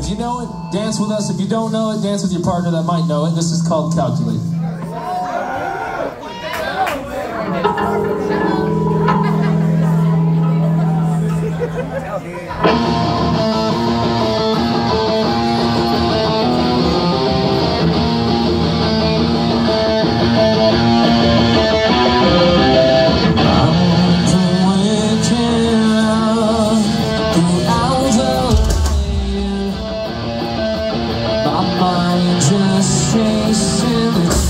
If you know it, dance with us. If you don't know it, dance with your partner that might know it. This is called Calculate. Just chasing